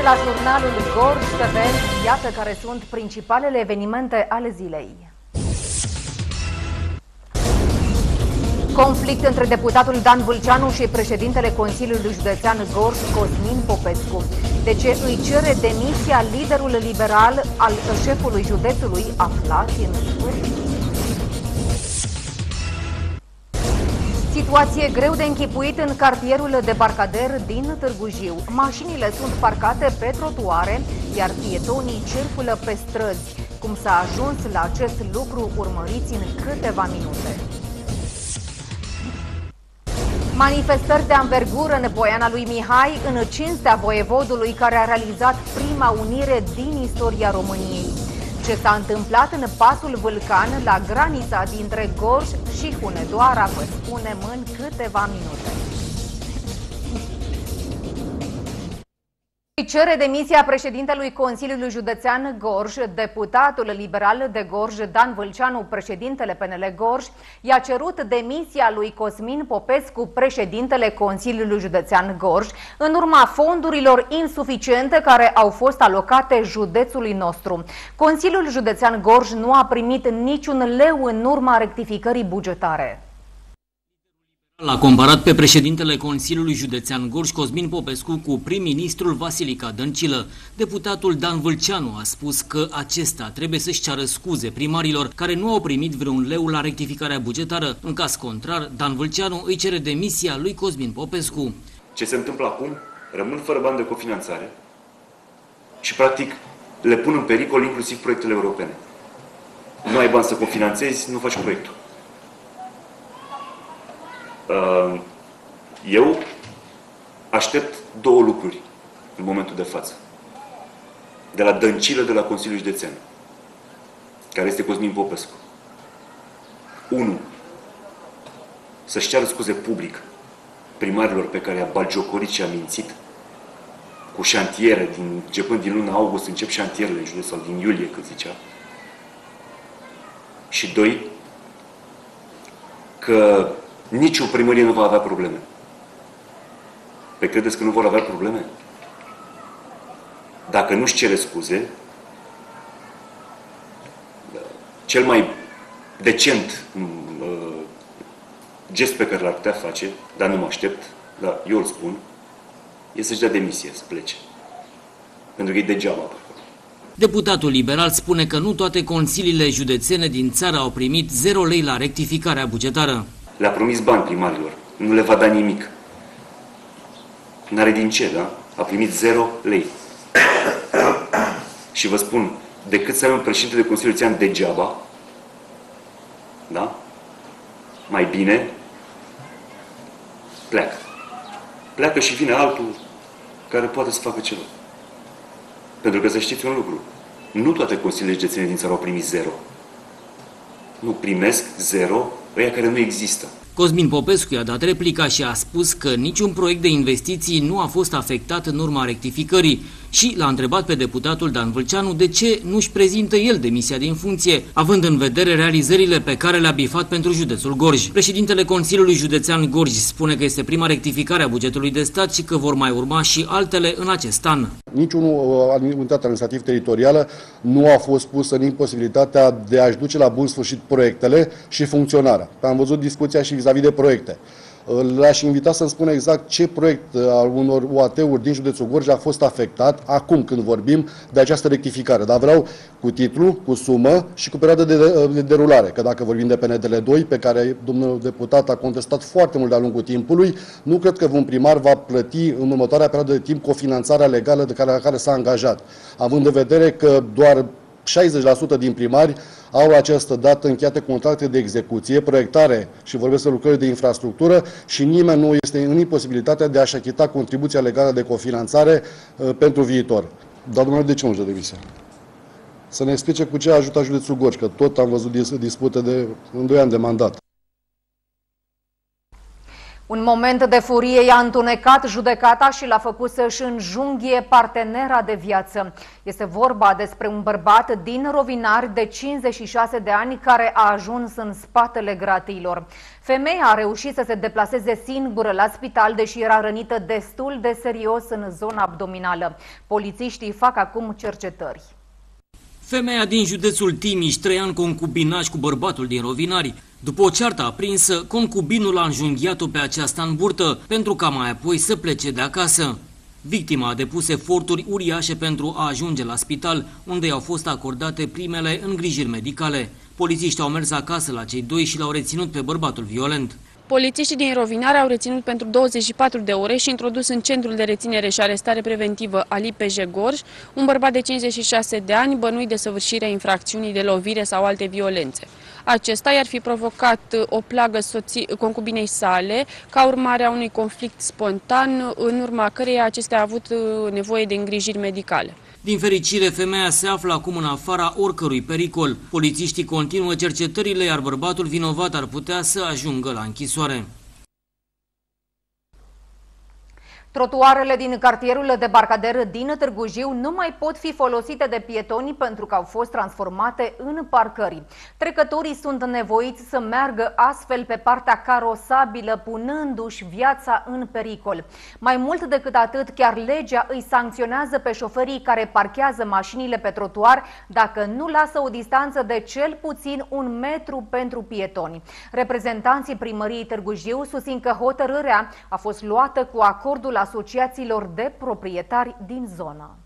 uitați la jurnalul Gorj TV, iată care sunt principalele evenimente ale zilei. Conflict între deputatul Dan Vâlceanu și președintele Consiliului Județean Gorj, Cosmin Popescu. De ce îi cere demisia liderul liberal al șefului județului aflat în sfârșit? Situație greu de închipuit în cartierul de barcader din Târgu Jiu. Mașinile sunt parcate pe trotuare, iar pietonii circulă pe străzi. Cum s-a ajuns la acest lucru, urmăriți în câteva minute. Manifestări de ambergură în Boiana lui Mihai în cinstea voievodului care a realizat prima unire din istoria României. Ce s-a întâmplat în pasul Vulcan la granița dintre Gorj și Hunedoara vă spunem în câteva minute. Cere demisia președintelui Consiliului Județean Gorj, deputatul liberal de Gorj, Dan Vâlceanu, președintele PNL Gorj, i-a cerut demisia lui Cosmin Popescu, președintele Consiliului Județean Gorj, în urma fondurilor insuficiente care au fost alocate județului nostru. Consiliul Județean Gorj nu a primit niciun leu în urma rectificării bugetare. L-a comparat pe președintele Consiliului Județean Gorj Cosmin Popescu cu prim-ministrul Vasilica Dăncilă. Deputatul Dan Vâlceanu a spus că acesta trebuie să-și ceară scuze primarilor care nu au primit vreun leu la rectificarea bugetară. În caz contrar, Dan Vâlceanu îi cere demisia lui Cosmin Popescu. Ce se întâmplă acum? Rămân fără bani de cofinanțare și practic le pun în pericol inclusiv proiectele europene. Nu ai bani să cofinanțezi, nu faci proiectul. Uh, eu aștept două lucruri în momentul de față. De la Dăncilă, de la Consiliul Județean, care este Cosmin Popescu. Unu, Să-și ceară scuze public primarilor pe care i-a bagiocorit și a mințit cu șantiere, din, începând din luna august, încep șantierele în județ, sau din iulie, cât zicea. Și doi, că nici o primărie nu va avea probleme. Pe credeți că nu vor avea probleme? Dacă nu-și cere scuze, cel mai decent uh, gest pe care l-ar putea face, dar nu mă aștept, dar eu îl spun, e să-și dea demisia, să plece. Pentru că e degeaba pe Deputatul liberal spune că nu toate consiliile județene din țară au primit 0 lei la rectificarea bugetară. Le-a promis bani primarilor. Nu le va da nimic. N-are din ce, da? A primit 0 lei. Și vă spun, decât să avem președinte de Consiliul Țian degeaba, da? Mai bine, pleacă. Pleacă și vine altul care poate să facă ceva. Pentru că să știți un lucru. Nu toate consiliile județene din țară au primit zero. Nu primesc zero ăia care nu există. Cosmin Popescu i-a dat replica și a spus că niciun proiect de investiții nu a fost afectat în urma rectificării și l-a întrebat pe deputatul Dan Vâlceanu de ce nu-și prezintă el demisia din funcție, având în vedere realizările pe care le-a bifat pentru județul Gorj. Președintele Consiliului Județean Gorj spune că este prima rectificare a bugetului de stat și că vor mai urma și altele în acest an. Niciunul uh, unitate administrativ teritorială nu a fost pusă în imposibilitatea de a-și duce la bun sfârșit proiectele și funcționarea. Am văzut discuția și vis-a-vis -vis de proiecte. L-aș invita să-mi spună exact ce proiect uh, al unor UAT-uri din județul Gorj a fost afectat acum când vorbim de această rectificare. Dar vreau cu titlu, cu sumă și cu perioadă de, de, de derulare. Că dacă vorbim de PNDL 2, pe care domnul deputat a contestat foarte mult de-a lungul timpului, nu cred că un primar va plăti în următoarea perioadă de timp cofinanțarea legală de care, care s-a angajat. Având în vedere că doar 60% din primari au această dată încheiate contracte de execuție, proiectare și vorbesc de lucrări de infrastructură și nimeni nu este în imposibilitatea de a-și achita contribuția legală de cofinanțare uh, pentru viitor. Dar domnule, de ce nu de demisia? Să ne explice cu ce a ajutat județul Gorj, că tot am văzut dispute de în 2 ani de mandat. Un moment de furie i-a întunecat judecata și l-a făcut să-și înjunghie partenera de viață. Este vorba despre un bărbat din Rovinari de 56 de ani care a ajuns în spatele gratiilor. Femeia a reușit să se deplaseze singură la spital, deși era rănită destul de serios în zona abdominală. Polițiștii fac acum cercetări. Femeia din județul Timiș trăia în concubinaj cu bărbatul din Rovinari. După o ceartă aprinsă, concubinul a înjunghiat-o pe aceasta în burtă, pentru ca mai apoi să plece de acasă. Victima a depus eforturi uriașe pentru a ajunge la spital, unde i-au fost acordate primele îngrijiri medicale. Polițiștii au mers acasă la cei doi și l-au reținut pe bărbatul violent. Polițiștii din Rovinare au reținut pentru 24 de ore și introdus în centrul de reținere și arestare preventivă Ali Peje Gorj, un bărbat de 56 de ani bănuit de săvârșirea infracțiunii de lovire sau alte violențe. Acesta i-ar fi provocat o plagă soții, concubinei sale ca urmare a unui conflict spontan, în urma căreia acestea a avut nevoie de îngrijiri medicale. Din fericire, femeia se află acum în afara oricărui pericol. Polițiștii continuă cercetările, iar bărbatul vinovat ar putea să ajungă la închisoare. Trotuarele din cartierul de Barcader din Târgu Jiu nu mai pot fi folosite de pietoni pentru că au fost transformate în parcări. Trecătorii sunt nevoiți să meargă astfel pe partea carosabilă, punându-și viața în pericol. Mai mult decât atât, chiar legea îi sancționează pe șoferii care parchează mașinile pe trotuar dacă nu lasă o distanță de cel puțin un metru pentru pietoni. Reprezentanții primăriei Târgu Jiu susțin că hotărârea a fost luată cu acordul asociațiilor de proprietari din zonă.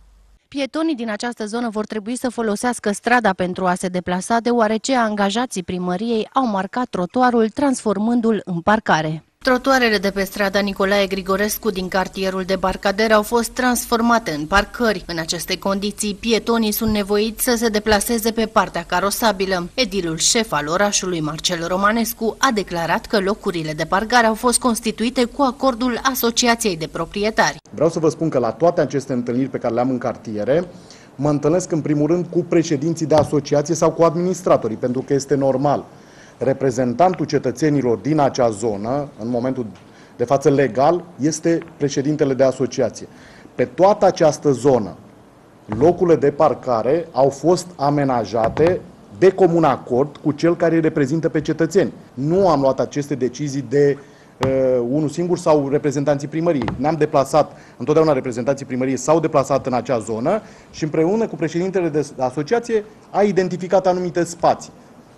Pietonii din această zonă vor trebui să folosească strada pentru a se deplasa, deoarece angajații primăriei au marcat trotuarul, transformându-l în parcare. Trotuarele de pe strada Nicolae Grigorescu din cartierul de Barcader au fost transformate în parcări. În aceste condiții, pietonii sunt nevoiți să se deplaseze pe partea carosabilă. Edilul șef al orașului, Marcel Romanescu, a declarat că locurile de parcare au fost constituite cu acordul Asociației de Proprietari. Vreau să vă spun că la toate aceste întâlniri pe care le-am în cartiere, mă întâlnesc în primul rând cu președinții de asociație sau cu administratorii, pentru că este normal reprezentantul cetățenilor din acea zonă, în momentul de față legal, este președintele de asociație. Pe toată această zonă, locurile de parcare au fost amenajate de comun acord cu cel care îi reprezintă pe cetățeni. Nu am luat aceste decizii de uh, unul singur sau reprezentanții primăriei. Ne-am deplasat, întotdeauna reprezentanții primăriei s-au deplasat în acea zonă și împreună cu președintele de asociație a identificat anumite spații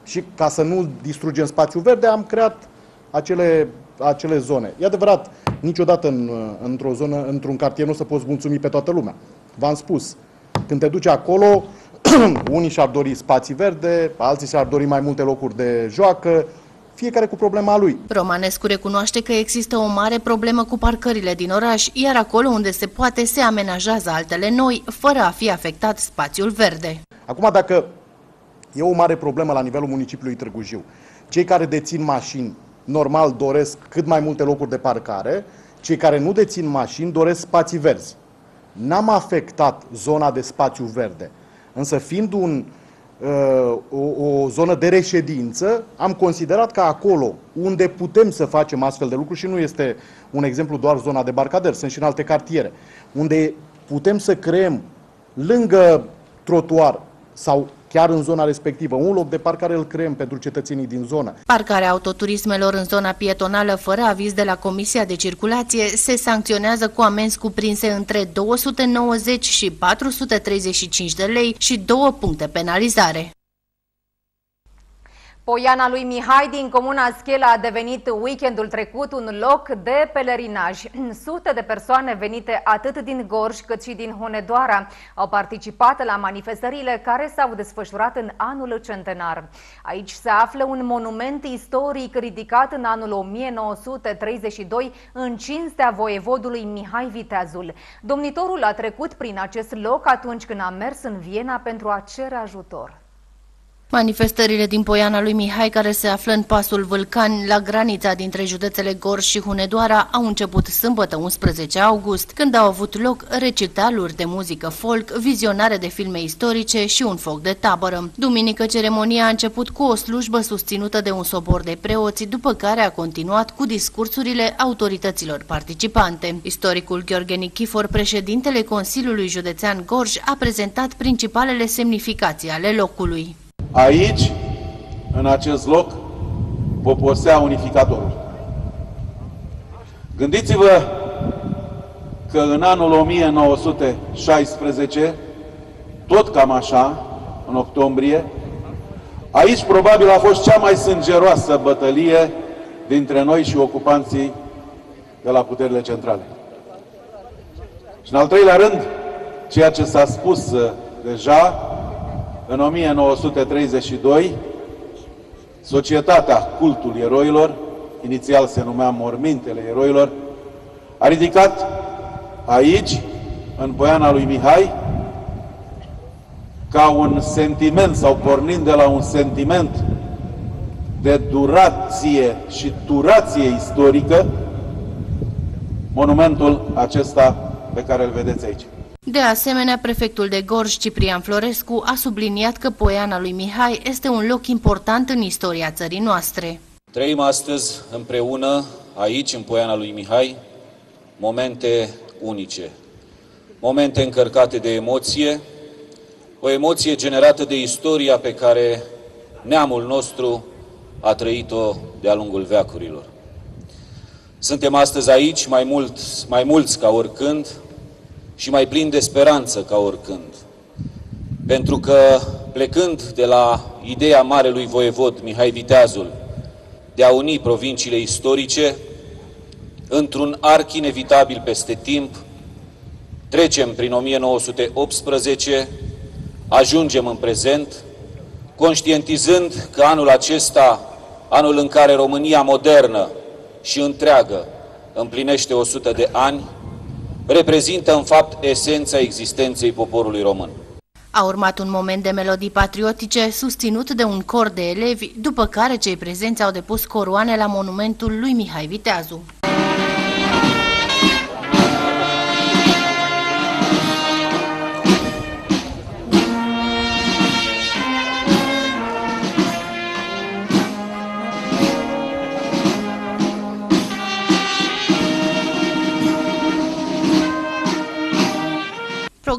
și ca să nu distrugem spațiul verde, am creat acele, acele zone. E adevărat, niciodată în, într-o zonă, într-un cartier nu să poți mulțumi pe toată lumea. V-am spus, când te duci acolo, unii și-ar dori spații verde, alții și-ar dori mai multe locuri de joacă, fiecare cu problema lui. Romanescu recunoaște că există o mare problemă cu parcările din oraș, iar acolo unde se poate se amenajează altele noi, fără a fi afectat spațiul verde. Acum, dacă E o mare problemă la nivelul municipiului Târgu Jiu. Cei care dețin mașini, normal, doresc cât mai multe locuri de parcare, cei care nu dețin mașini doresc spații verzi. N-am afectat zona de spațiu verde, însă fiind un, uh, o, o zonă de reședință, am considerat că acolo unde putem să facem astfel de lucruri, și nu este un exemplu doar zona de barcader, sunt și în alte cartiere, unde putem să creăm lângă trotuar sau chiar în zona respectivă, un loc de parcare îl creăm pentru cetățenii din zonă. Parcarea autoturismelor în zona pietonală fără aviz de la Comisia de Circulație se sancționează cu amenzi cuprinse între 290 și 435 de lei și două puncte penalizare. Poiana lui Mihai din comuna Schela a devenit weekendul trecut un loc de pelerinaj. Sute de persoane venite atât din Gorj cât și din Hunedoara au participat la manifestările care s-au desfășurat în anul centenar. Aici se află un monument istoric ridicat în anul 1932 în cinstea voievodului Mihai Viteazul. Domnitorul a trecut prin acest loc atunci când a mers în Viena pentru a cere ajutor. Manifestările din Poiana lui Mihai, care se află în pasul Vâlcani, la granița dintre județele Gorj și Hunedoara, au început sâmbătă 11 august, când au avut loc recitaluri de muzică folk, vizionare de filme istorice și un foc de tabără. Duminică, ceremonia a început cu o slujbă susținută de un sobor de preoți, după care a continuat cu discursurile autorităților participante. Istoricul Gheorghe Nichifor, președintele Consiliului Județean Gorj, a prezentat principalele semnificații ale locului. Aici, în acest loc, poposea unificatorul. Gândiți-vă că în anul 1916, tot cam așa, în octombrie, aici probabil a fost cea mai sângeroasă bătălie dintre noi și ocupanții de la puterile centrale. Și în al treilea rând, ceea ce s-a spus uh, deja, în 1932, Societatea Cultul Eroilor, inițial se numea Mormintele Eroilor, a ridicat aici, în Poiana lui Mihai, ca un sentiment sau pornind de la un sentiment de durație și durație istorică, monumentul acesta pe care îl vedeți aici. De asemenea, prefectul de Gorj, Ciprian Florescu, a subliniat că Poiana lui Mihai este un loc important în istoria țării noastre. Trăim astăzi împreună, aici, în Poiana lui Mihai, momente unice, momente încărcate de emoție, o emoție generată de istoria pe care neamul nostru a trăit-o de-a lungul veacurilor. Suntem astăzi aici mai, mult, mai mulți ca oricând, și mai plin de speranță ca oricând. Pentru că, plecând de la ideea marelui voievod Mihai Viteazul de a uni provinciile istorice, într-un arc inevitabil peste timp, trecem prin 1918, ajungem în prezent, conștientizând că anul acesta, anul în care România modernă și întreagă împlinește 100 de ani, reprezintă în fapt esența existenței poporului român. A urmat un moment de melodii patriotice susținut de un cor de elevi, după care cei prezenți au depus coroane la monumentul lui Mihai Viteazu.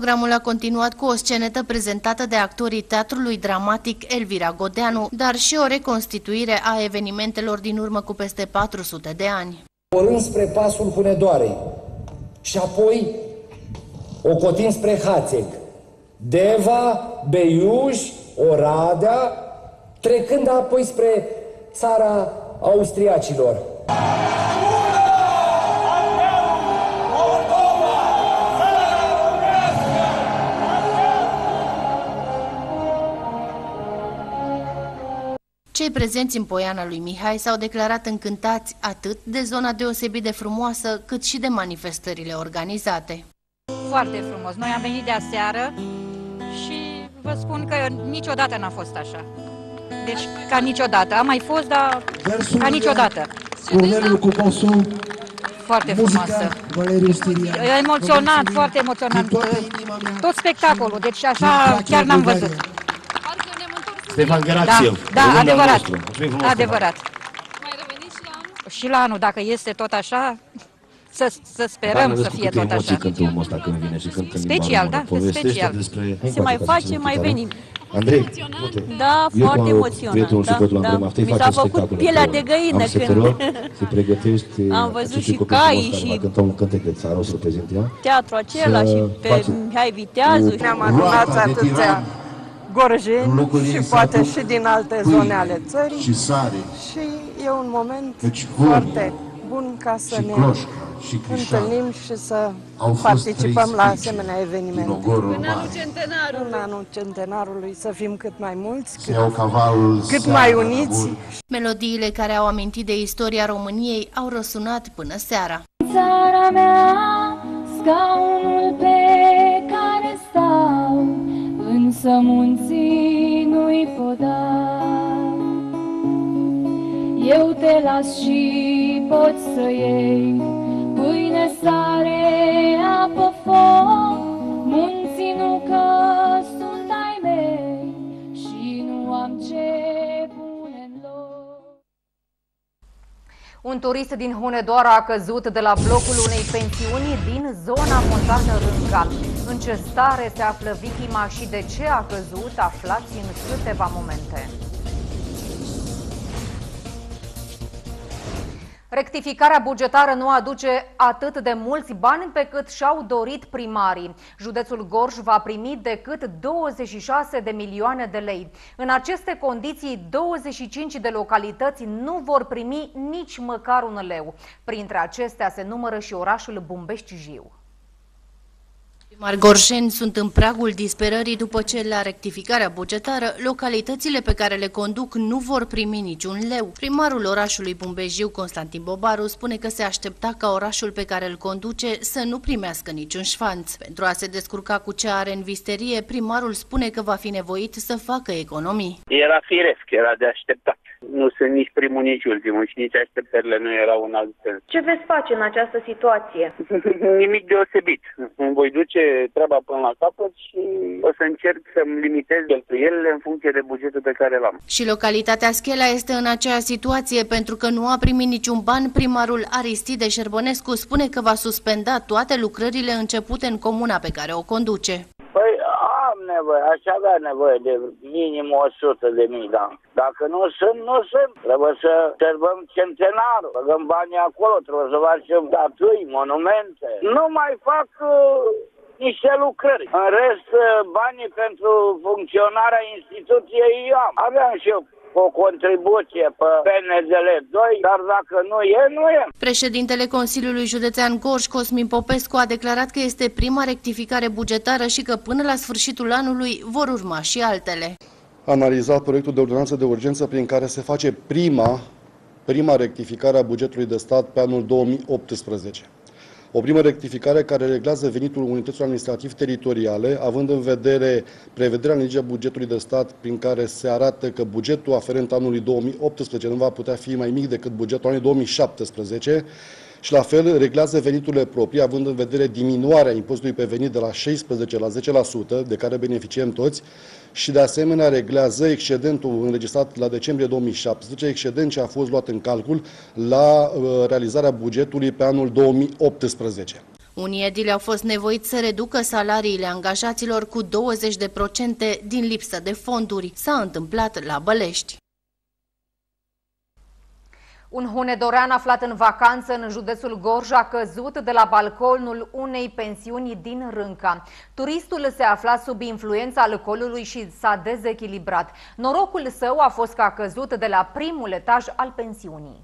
Programul a continuat cu o scenetă prezentată de actorii teatrului dramatic Elvira Godeanu, dar și o reconstituire a evenimentelor din urmă cu peste 400 de ani. Porând spre pasul Hunedoarei și apoi o cotin spre Hațeg, Deva, Beiuș, Oradea, trecând apoi spre țara austriacilor. Cei prezenți în Poiana lui Mihai s-au declarat încântați atât de zona deosebit de frumoasă, cât și de manifestările organizate. Foarte frumos. Noi am venit de aseară și vă spun că niciodată n-a fost așa. Deci, ca niciodată. A mai fost, dar ca niciodată. Corneliu Cuposu, Foarte frumoasă. Emoționant, foarte emoționant. Tot spectacolul. Deci așa chiar n-am văzut. Stefan Gerațiev. Da, da adevărat. Nostru. Adevărat. Mai reveniți și la anul? Și la anul, dacă este tot așa, să, să sperăm să fie tot așa. cântă omul ăsta când vine și cântă Special, da, special. Despre... Se mai face, mai venim. Andrei, Da, foarte emoționant. Da, da. Mi s-a făcut pielea de găină când se pregătești am văzut și caii și cânta un cântec de țară, o să prezint ea. teatru acela și pe Mihai Viteazu. Ne-am adunat atâția gorjeni și poate și din alte zone ale țării. Și sare. Și e un moment Deci, foarte bun ca să și ne cloșca, și crișa. întâlnim și să Au fost participăm la trei asemenea Din evenimente. ogorul În anul mare. centenarului. În anul centenarului să fim cât mai mulți, Se iau cavalul cât seara mai la uniți. bun. Melodiile care au amintit de istoria României au răsunat până seara. țara mea, scaunul pe care stau, însă munții nu-i pot. Eu te las și poți să iei pâine, sare, apă, foc, munții nu căs Un turist din Hunedoara a căzut de la blocul unei pensiuni din zona montană Rânca. În ce stare se află victima și de ce a căzut, aflați în câteva momente. Rectificarea bugetară nu aduce atât de mulți bani pe cât și-au dorit primarii. Județul Gorj va primi decât 26 de milioane de lei. În aceste condiții, 25 de localități nu vor primi nici măcar un leu. Printre acestea se numără și orașul Bumbești-Jiu. Margorșeni sunt în pragul disperării după ce, la rectificarea bugetară, localitățile pe care le conduc nu vor primi niciun leu. Primarul orașului Bumbejiu, Constantin Bobaru, spune că se aștepta ca orașul pe care îl conduce să nu primească niciun șfanț. Pentru a se descurca cu ce are în visterie, primarul spune că va fi nevoit să facă economii. Era firesc, era de așteptat. Nu sunt nici primul, nici ultimul și nici așteptările nu erau în alt sens. Ce veți face în această situație? Nimic deosebit. Îmi voi duce treaba până la capăt și o să încerc să-mi limitez cheltuielile în funcție de bugetul pe care l-am. Și localitatea Schela este în aceeași situație pentru că nu a primit niciun ban. Primarul Aristide Șerbonescu spune că va suspenda toate lucrările începute în comuna pe care o conduce. Păi am nevoie, aș avea nevoie de minim 100 de mii, da. Dacă nu sunt, nu sunt. Trebuie să servăm centenarul, băgăm banii acolo, trebuie să facem statui, monumente. Nu mai fac uh, niște lucrări. În rest, uh, banii pentru funcționarea instituției eu am. Aveam și eu o contribuție pe PNDL 2, dar dacă nu e, nu e. Președintele Consiliului Județean Gorj, Cosmin Popescu, a declarat că este prima rectificare bugetară și că până la sfârșitul anului vor urma și altele. Analizat proiectul de ordonanță de urgență prin care se face prima, prima rectificare a bugetului de stat pe anul 2018. O primă rectificare care reglează venitul unităților administrativ teritoriale, având în vedere prevederea în legea bugetului de stat prin care se arată că bugetul aferent anului 2018 nu va putea fi mai mic decât bugetul anului 2017 și la fel reglează veniturile proprii, având în vedere diminuarea impozitului pe venit de la 16 la 10%, de care beneficiem toți, și de asemenea reglează excedentul înregistrat la decembrie 2017, excedent ce a fost luat în calcul la uh, realizarea bugetului pe anul 2018. Unii edile au fost nevoiți să reducă salariile angajaților cu 20% din lipsă de fonduri. S-a întâmplat la Bălești. Un hunedorean aflat în vacanță în județul Gorj a căzut de la balconul unei pensiuni din Rânca. Turistul se afla sub influența alcoolului și s-a dezechilibrat. Norocul său a fost că a căzut de la primul etaj al pensiunii.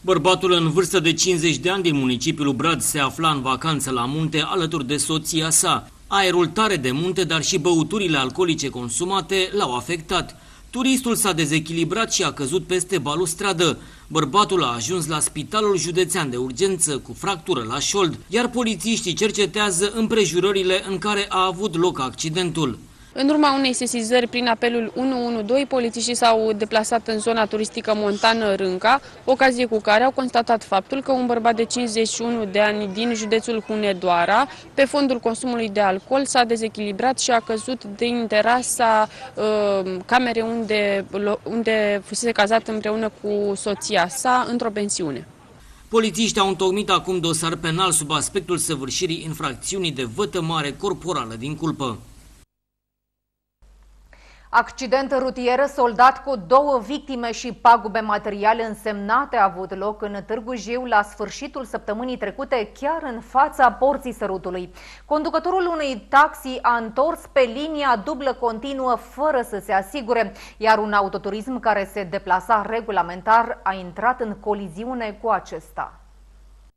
Bărbatul în vârstă de 50 de ani din municipiul Brad se afla în vacanță la munte alături de soția sa. Aerul tare de munte, dar și băuturile alcoolice consumate l-au afectat. Turistul s-a dezechilibrat și a căzut peste balustradă. Bărbatul a ajuns la spitalul județean de urgență cu fractură la șold, iar polițiștii cercetează împrejurările în care a avut loc accidentul. În urma unei sesizări prin apelul 112, polițiștii s-au deplasat în zona turistică montană Rânca, ocazie cu care au constatat faptul că un bărbat de 51 de ani din județul Hunedoara, pe fondul consumului de alcool, s-a dezechilibrat și a căzut din terasa uh, camere unde, unde fusese cazat împreună cu soția sa într-o pensiune. Polițiștii au întocmit acum dosar penal sub aspectul săvârșirii infracțiunii de vătămare corporală din culpă. Accident rutier soldat cu două victime și pagube materiale însemnate a avut loc în Târgu Jiu la sfârșitul săptămânii trecute, chiar în fața porții sărutului. Conducătorul unui taxi a întors pe linia dublă continuă fără să se asigure, iar un autoturism care se deplasa regulamentar a intrat în coliziune cu acesta.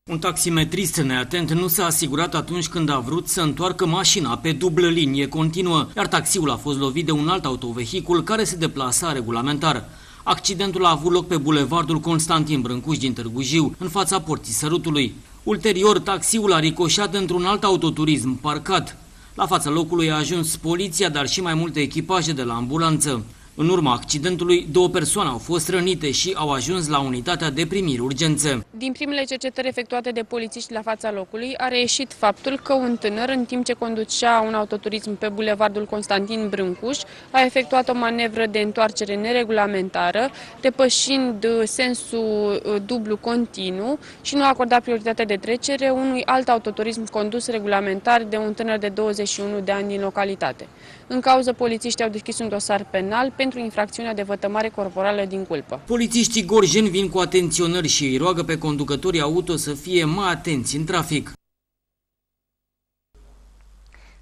Un taximetrist neatent nu s-a asigurat atunci când a vrut să întoarcă mașina pe dublă linie continuă, iar taxiul a fost lovit de un alt autovehicul care se deplasa regulamentar. Accidentul a avut loc pe bulevardul Constantin Brâncuș din Târgu Jiu, în fața porții Sărutului. Ulterior, taxiul a ricoșat într-un alt autoturism parcat. La fața locului a ajuns poliția, dar și mai multe echipaje de la ambulanță. În urma accidentului, două persoane au fost rănite și au ajuns la unitatea de primiri urgență. Din primele cercetări efectuate de polițiști la fața locului, a reieșit faptul că un tânăr, în timp ce conducea un autoturism pe bulevardul Constantin Brâncuș, a efectuat o manevră de întoarcere neregulamentară, depășind uh, sensul uh, dublu continuu și nu a acordat prioritate de trecere unui alt autoturism condus regulamentar de un tânăr de 21 de ani din localitate. În cauză, polițiștii au deschis un dosar penal pentru infracțiunea de vătămare corporală din culpă. Polițiștii gorjeni vin cu atenționări și îi roagă pe conducătorii auto să fie mai atenți în trafic.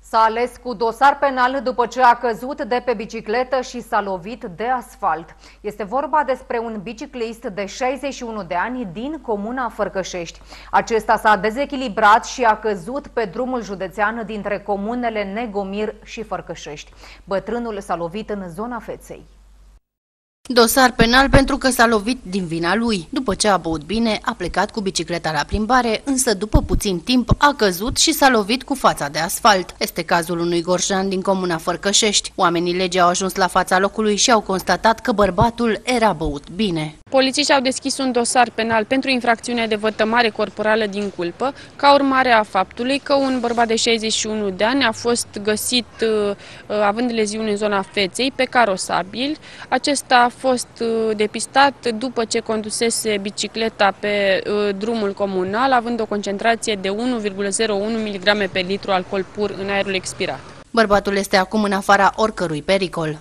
S-a ales cu dosar penal după ce a căzut de pe bicicletă și s-a lovit de asfalt. Este vorba despre un biciclist de 61 de ani din comuna Fărcășești. Acesta s-a dezechilibrat și a căzut pe drumul județean dintre comunele Negomir și Fărcășești. Bătrânul s-a lovit în zona feței. Dosar penal pentru că s-a lovit din vina lui. După ce a băut bine, a plecat cu bicicleta la plimbare, însă după puțin timp a căzut și s-a lovit cu fața de asfalt. Este cazul unui gorjan din comuna Fărcășești. Oamenii legii au ajuns la fața locului și au constatat că bărbatul era băut bine. Polițiștii au deschis un dosar penal pentru infracțiunea de vătămare corporală din culpă, ca urmare a faptului că un bărbat de 61 de ani a fost găsit uh, uh, având leziuni în zona feței pe carosabil. Acesta a fost uh, depistat după ce condusese bicicleta pe drumul comunal, având o concentrație de 1,01 mg pe litru alcool pur în aerul expirat. Bărbatul este acum în afara oricărui pericol.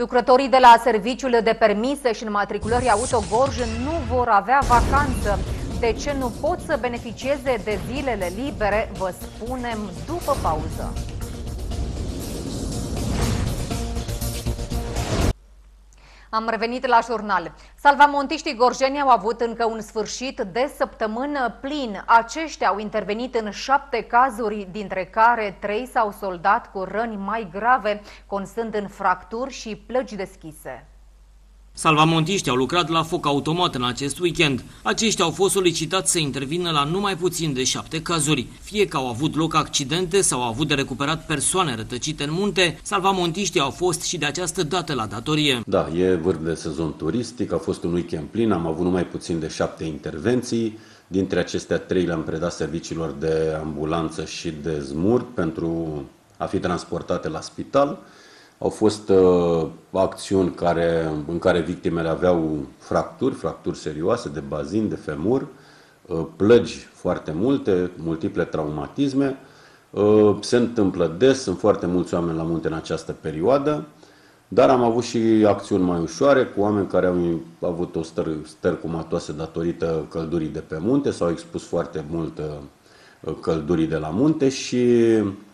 Lucrătorii de la serviciul de permise și înmatriculări auto Gorj nu vor avea vacanță. De ce nu pot să beneficieze de zilele libere, vă spunem după pauză. Am revenit la jurnal. Salvamontiștii gorjeni au avut încă un sfârșit de săptămână plin. Aceștia au intervenit în șapte cazuri, dintre care trei s-au soldat cu răni mai grave, constând în fracturi și plăgi deschise. Salvamontiștii au lucrat la foc automat în acest weekend. Aceștia au fost solicitați să intervină la numai puțin de șapte cazuri. Fie că au avut loc accidente sau au avut de recuperat persoane rătăcite în munte, salvamontiștii au fost și de această dată la datorie. Da, e vârf de sezon turistic, a fost un weekend plin, am avut numai puțin de șapte intervenții. Dintre acestea, trei le-am predat serviciilor de ambulanță și de zmur pentru a fi transportate la spital. Au fost uh, acțiuni care, în care victimele aveau fracturi, fracturi serioase de bazin, de femur, uh, plăgi foarte multe, multiple traumatisme. Uh, se întâmplă des, sunt foarte mulți oameni la munte în această perioadă, dar am avut și acțiuni mai ușoare cu oameni care au avut o stări, stări comatoase datorită căldurii de pe munte, s-au expus foarte mult uh, căldurii de la munte și Uh,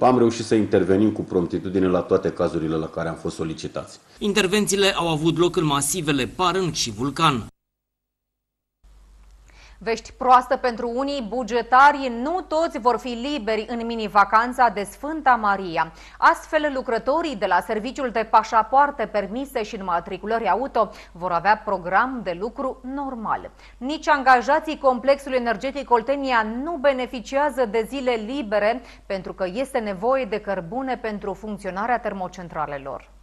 am reușit să intervenim cu promptitudine la toate cazurile la care am fost solicitați. Intervențiile au avut loc în masivele Parân și Vulcan. Vești proastă pentru unii bugetari, nu toți vor fi liberi în mini-vacanța de Sfânta Maria. Astfel, lucrătorii de la serviciul de pașapoarte, permise și înmatriculări auto vor avea program de lucru normal. Nici angajații complexului energetic Oltenia nu beneficiază de zile libere pentru că este nevoie de cărbune pentru funcționarea termocentralelor.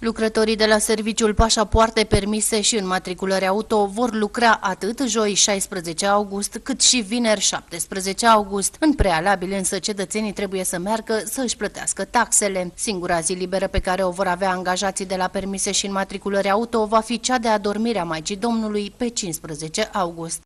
Lucrătorii de la serviciul pașapoarte permise și înmatriculări auto vor lucra atât joi 16 august cât și vineri 17 august. În prealabil însă cetățenii trebuie să meargă să își plătească taxele. Singura zi liberă pe care o vor avea angajații de la permise și înmatriculări auto va fi cea de adormirea Maicii Domnului pe 15 august.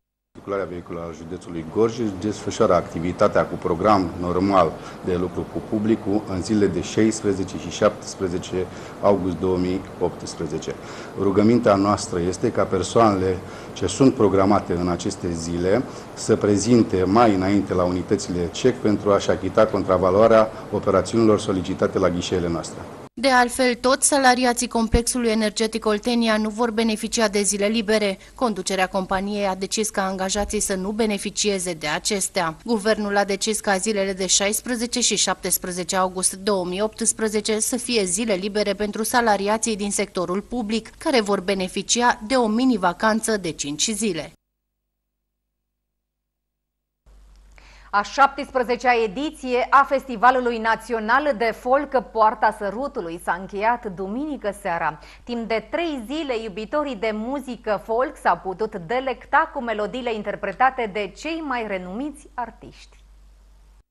Circularea vehiculă al județului Gorj desfășoară activitatea cu program normal de lucru cu publicul în zilele de 16 și 17 august 2018. Rugămintea noastră este ca persoanele ce sunt programate în aceste zile să prezinte mai înainte la unitățile CEC pentru a-și achita contravaloarea operațiunilor solicitate la ghișeele noastre. De altfel, toți salariații complexului energetic Oltenia nu vor beneficia de zile libere. Conducerea companiei a decis ca angajații să nu beneficieze de acestea. Guvernul a decis ca zilele de 16 și 17 august 2018 să fie zile libere pentru salariații din sectorul public, care vor beneficia de o mini-vacanță de 5 zile. A 17-a ediție a Festivalului Național de Folk Poarta Sărutului s-a încheiat duminică seara. Timp de trei zile, iubitorii de muzică folk s-au putut delecta cu melodiile interpretate de cei mai renumiți artiști.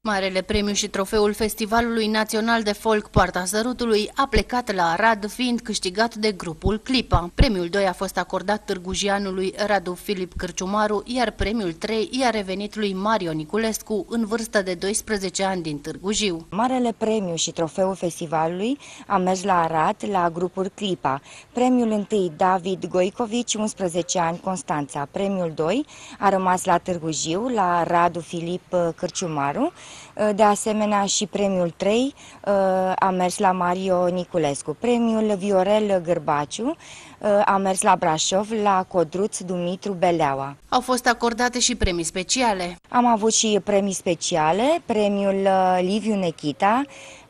Marele premiu și trofeul Festivalului Național de Folk Poarta Sărutului a plecat la Arad, fiind câștigat de grupul Clipa. Premiul 2 a fost acordat târgujianului Radu Filip Cârciumaru, iar premiul 3 i-a revenit lui Mario Niculescu, în vârstă de 12 ani din Târgu Jiu. Marele premiu și trofeul festivalului a mers la Arad, la grupul Clipa. Premiul 1 David Goicovici, 11 ani, Constanța. Premiul 2 a rămas la Târgu Jiu, la Radu Filip Cârciumaru, Uh, de asemenea și premiul 3 uh, a mers la Mario Niculescu. Premiul Viorel Gârbaciu uh, a mers la Brașov, la Codruț Dumitru Beleaua. Au fost acordate și premii speciale. Am avut și premii speciale, premiul Liviu Nechita,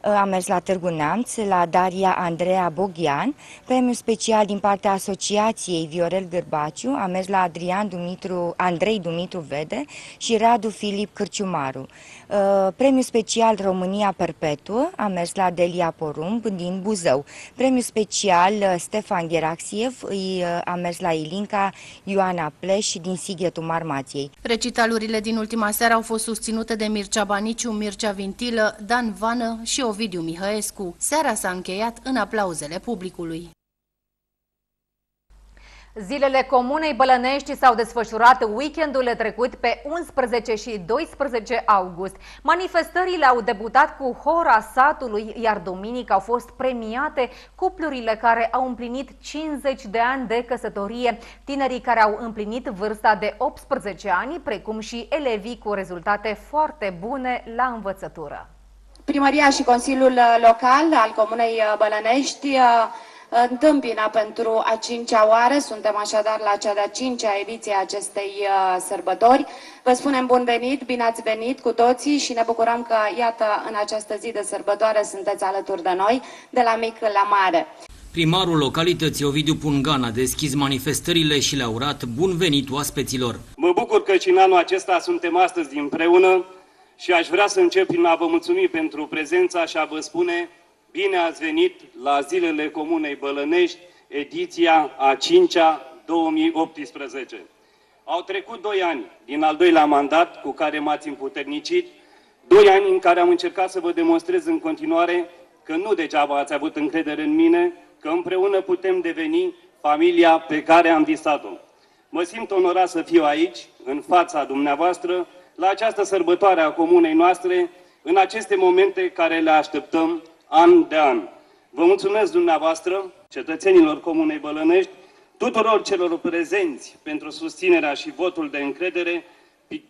am mers la Târgu Neamț, la Daria Andreea Boghian, premiul special din partea Asociației Viorel Gârbaciu, am mers la Adrian Dumitru, Andrei Dumitru Vede și Radu Filip Cârciumaru. Uh, premiul special România Perpetuă a mers la Delia Porumb din Buzău. Premiul special uh, Stefan Geraxiev uh, a mers la Ilinca Ioana Pleș din Sighetul Marmației. Recitalurile din ultima seară au fost susținute de Mircea Baniciu, Mircea Vintilă, Dan Vană și Ovidiu Mihăescu. Seara s-a încheiat în aplauzele publicului. Zilele Comunei Bălănești s-au desfășurat weekendul trecut pe 11 și 12 august. Manifestările au debutat cu hora satului, iar duminică au fost premiate cuplurile care au împlinit 50 de ani de căsătorie, tinerii care au împlinit vârsta de 18 ani, precum și elevii cu rezultate foarte bune la învățătură. Primăria și Consiliul Local al Comunei Bălănești întâmpină pentru a cincea oară. Suntem așadar la cea de-a cincea ediție a acestei uh, sărbători. Vă spunem bun venit, bine ați venit cu toții și ne bucurăm că, iată, în această zi de sărbătoare sunteți alături de noi, de la mic la mare. Primarul localității Ovidiu Pungan a deschis manifestările și le-a urat bun venit oaspeților. Mă bucur că și în anul acesta suntem astăzi împreună și aș vrea să încep prin a vă mulțumi pentru prezența și a vă spune Bine ați venit la Zilele Comunei Bălănești, ediția a 5-a 2018. Au trecut doi ani din al doilea mandat cu care m-ați împuternicit, doi ani în care am încercat să vă demonstrez în continuare că nu degeaba ați avut încredere în mine, că împreună putem deveni familia pe care am visat-o. Mă simt onorat să fiu aici, în fața dumneavoastră, la această sărbătoare a comunei noastre, în aceste momente care le așteptăm an de an. Vă mulțumesc dumneavoastră, cetățenilor Comunei Bălănești, tuturor celor prezenți pentru susținerea și votul de încredere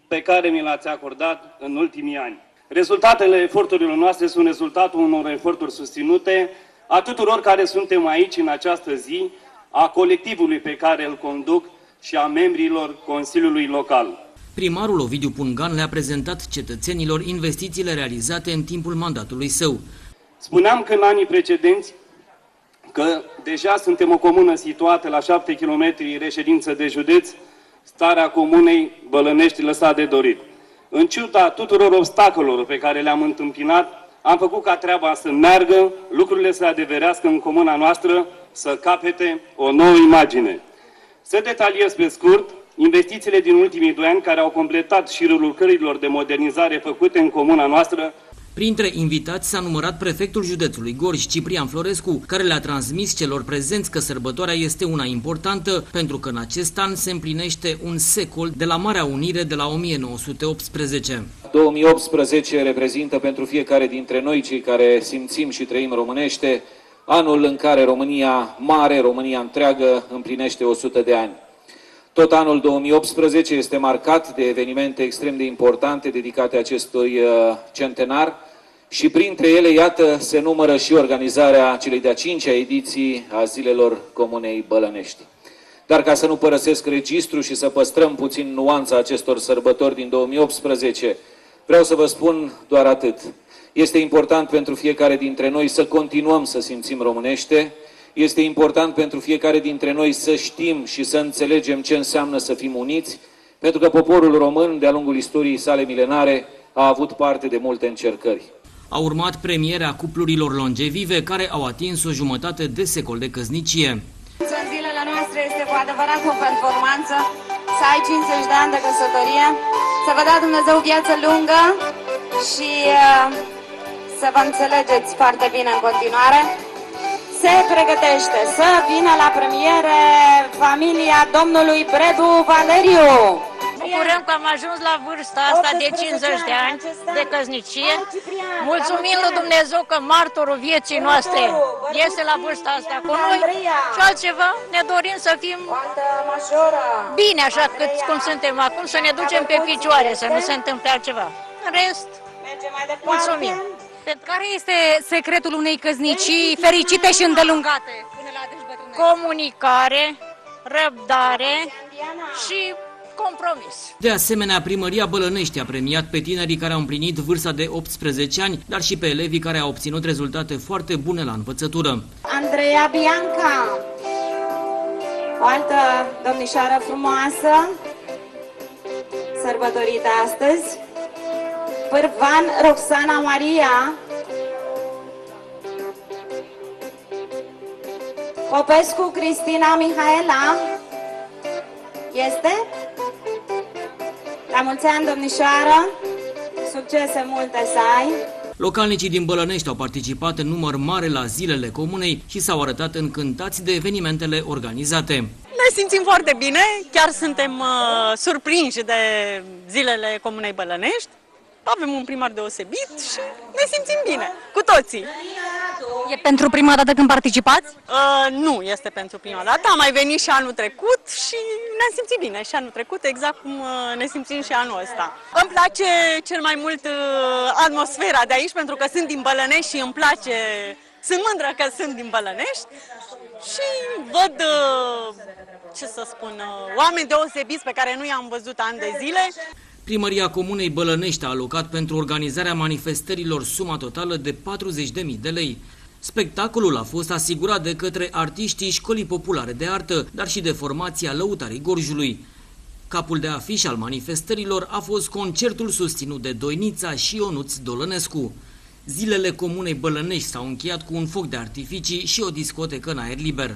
pe care mi l-ați acordat în ultimii ani. Rezultatele eforturilor noastre sunt rezultatul unor eforturi susținute a tuturor care suntem aici în această zi, a colectivului pe care îl conduc și a membrilor Consiliului Local. Primarul Ovidiu Pungan le-a prezentat cetățenilor investițiile realizate în timpul mandatului său. Spuneam că în anii precedenți că deja suntem o comună situată la 7 km reședință de județ, starea comunei Bălănești lăsa de dorit. În ciuda tuturor obstacolelor pe care le-am întâmpinat, am făcut ca treaba să meargă, lucrurile să adeverească în comuna noastră, să capete o nouă imagine. Să detaliez pe scurt investițiile din ultimii doi ani care au completat șirul lucrărilor de modernizare făcute în comuna noastră Printre invitați s-a numărat prefectul județului Gorj, Ciprian Florescu, care le-a transmis celor prezenți că sărbătoarea este una importantă pentru că în acest an se împlinește un secol de la Marea Unire de la 1918. 2018 reprezintă pentru fiecare dintre noi, cei care simțim și trăim românește, anul în care România mare, România întreagă, împlinește 100 de ani. Tot anul 2018 este marcat de evenimente extrem de importante dedicate acestui uh, centenar și printre ele, iată, se numără și organizarea celei de-a cincea ediții a Zilelor Comunei Bălănești. Dar ca să nu părăsesc registru și să păstrăm puțin nuanța acestor sărbători din 2018, vreau să vă spun doar atât. Este important pentru fiecare dintre noi să continuăm să simțim românește, este important pentru fiecare dintre noi să știm și să înțelegem ce înseamnă să fim uniți, pentru că poporul român, de-a lungul istoriei sale milenare, a avut parte de multe încercări. A urmat premierea cuplurilor longevive care au atins o jumătate de secol de căsnicie. În zilele noastre este cu adevărat o performanță să ai 50 de ani de căsătorie, să vă dea Dumnezeu viață lungă și uh, să vă înțelegeți foarte bine în continuare. Se pregătește să vină la premiere familia domnului Bredu Valeriu bucurăm că am ajuns la vârsta asta de 50 de ani de căsnicie. Mulțumim lui Dumnezeu că martorul vieții noastre este la vârsta asta cu noi și altceva ne dorim să fim bine așa cât cum suntem acum, să ne ducem pe picioare, să nu se întâmple altceva. În rest, mulțumim. Care este secretul unei căsnicii fericite și îndelungate? Comunicare, răbdare și compromis. De asemenea, primăria Bălănești a premiat pe tinerii care au împlinit vârsta de 18 ani, dar și pe elevii care au obținut rezultate foarte bune la învățătură. Andreea Bianca, o altă domnișoară frumoasă, sărbătorită astăzi, Pârvan Roxana Maria, Popescu Cristina Mihaela, este? La mulți ani, domnișoară! Succese multe să ai! Localnicii din Bălănești au participat în număr mare la zilele comunei și s-au arătat încântați de evenimentele organizate. Ne simțim foarte bine, chiar suntem uh, surprinși de zilele comunei Bălănești. Avem un primar deosebit și ne simțim bine, cu toții. E pentru prima dată când participați? Uh, nu este pentru prima dată, am mai venit și anul trecut și ne-am simțit bine și anul trecut, exact cum uh, ne simțim și anul ăsta. Îmi place cel mai mult uh, atmosfera de aici pentru că sunt din Bălănești și îmi place, sunt mândră că sunt din Bălănești și văd, uh, ce să spun, uh, oameni deosebiți pe care nu i-am văzut ani de zile. Primăria Comunei Bălănești a alocat pentru organizarea manifestărilor suma totală de 40.000 de lei. Spectacolul a fost asigurat de către artiștii Școlii Populare de Artă, dar și de formația Lăutarii Gorjului. Capul de afiș al manifestărilor a fost concertul susținut de Doinița și Ionuț Dolănescu. Zilele Comunei Bălănești s-au încheiat cu un foc de artificii și o discotecă în aer liber.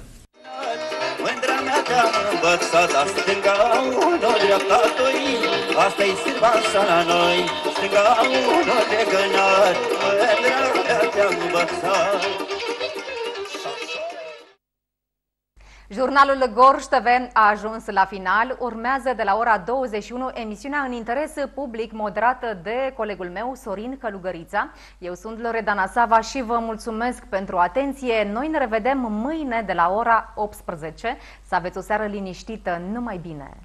Mândra mea te-am învățat, la stânga unul dreapta doi, asta-i silvanța la noi, stânga unul de gânat, mândra mea te-am învățat. Jurnalul Gorj TV a ajuns la final. Urmează de la ora 21 emisiunea în interes public moderată de colegul meu, Sorin Călugărița. Eu sunt Loredana Sava și vă mulțumesc pentru atenție. Noi ne revedem mâine de la ora 18. Să aveți o seară liniștită. Numai bine!